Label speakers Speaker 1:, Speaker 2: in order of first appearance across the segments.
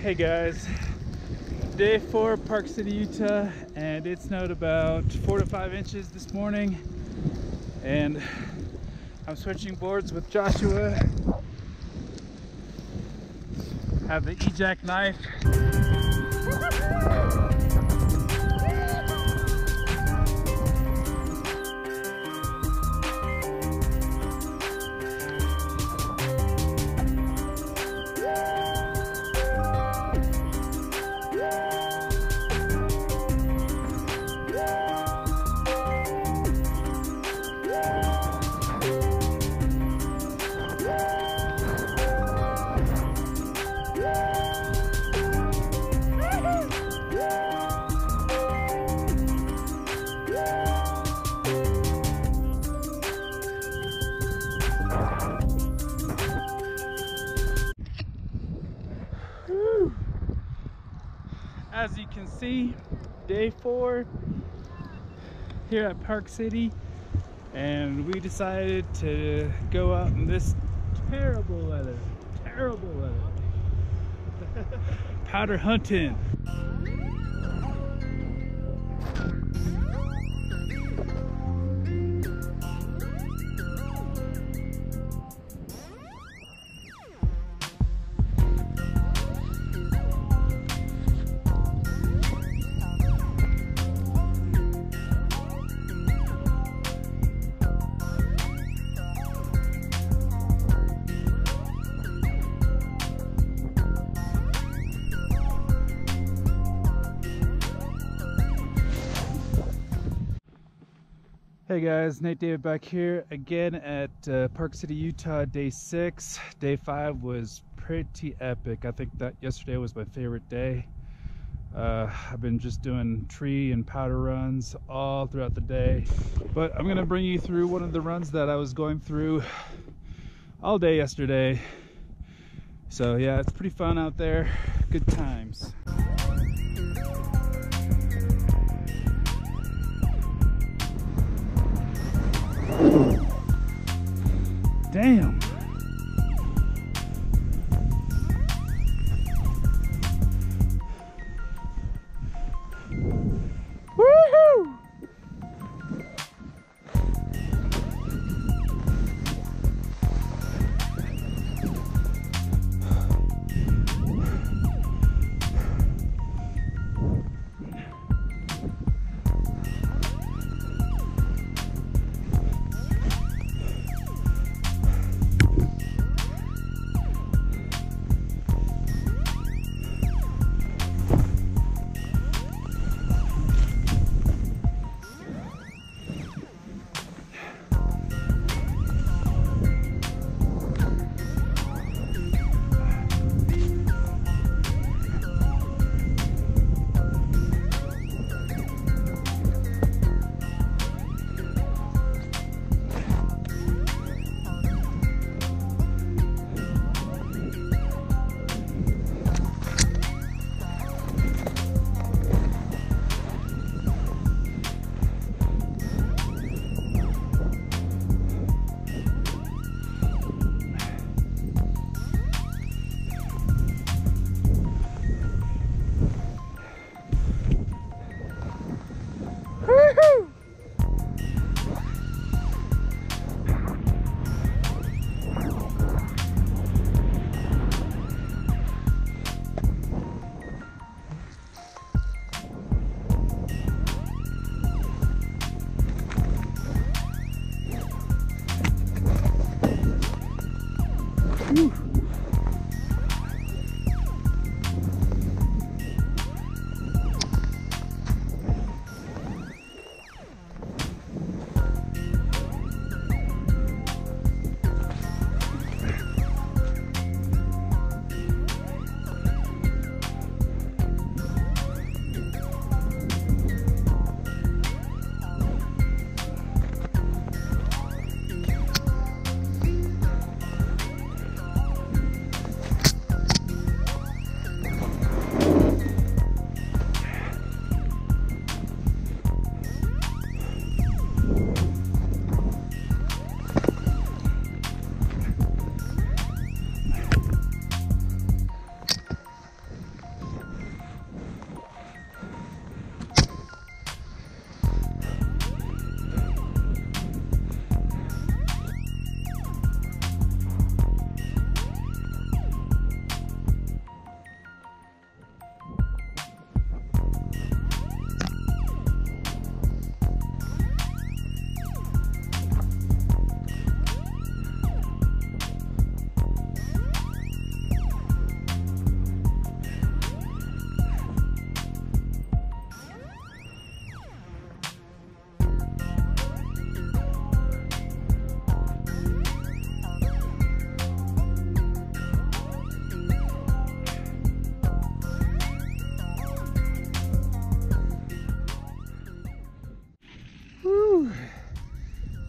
Speaker 1: Hey guys, day four, Park City, Utah, and it snowed about four to five inches this morning. And I'm switching boards with Joshua. Have the E-Jack knife. As you can see, day four here at Park City, and we decided to go out in this terrible weather. Terrible weather. Powder hunting. Hey guys, Nate David back here again at uh, Park City, Utah, day six. Day five was pretty epic. I think that yesterday was my favorite day. Uh, I've been just doing tree and powder runs all throughout the day, but I'm gonna bring you through one of the runs that I was going through all day yesterday. So yeah, it's pretty fun out there. Good times. Damn.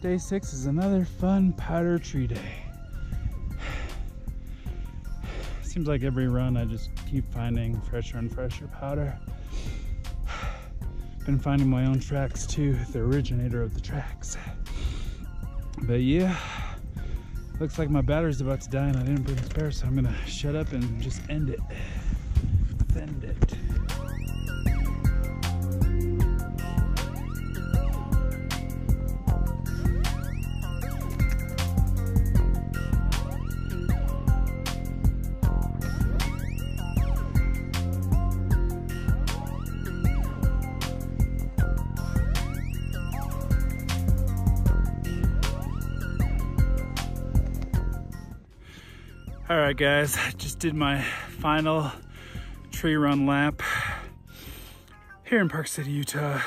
Speaker 1: Day six is another fun powder tree day. Seems like every run I just keep finding fresher and fresher powder. Been finding my own tracks too, the originator of the tracks. But yeah, looks like my battery's about to die and I didn't bring spare, so I'm gonna shut up and just end it. End it. All right, guys, I just did my final tree run lap here in Park City, Utah.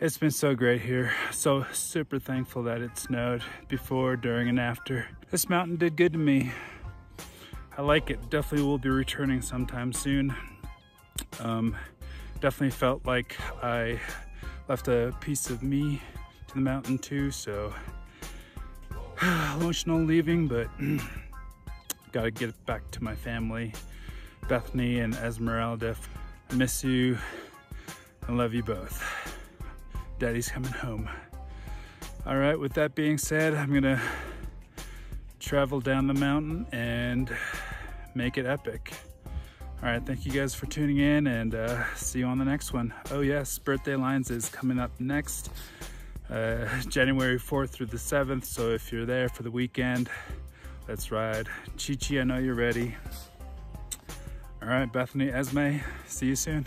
Speaker 1: It's been so great here. So super thankful that it snowed before, during, and after. This mountain did good to me. I like it. Definitely will be returning sometime soon. Um, definitely felt like I left a piece of me to the mountain too, so emotional leaving, but got to get back to my family. Bethany and Esmeralda, I miss you. I love you both. Daddy's coming home. All right, with that being said, I'm gonna travel down the mountain and make it epic. All right, thank you guys for tuning in and uh, see you on the next one. Oh yes, Birthday Lines is coming up next, uh, January 4th through the 7th. So if you're there for the weekend, Let's ride. Chi Chi, I know you're ready. All right, Bethany, Esme, see you soon.